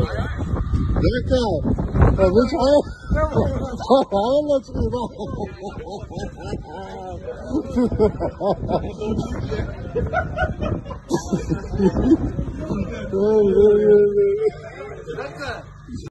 Look out. Uh, which all? all lets me know. Hey, hey, hey, hey.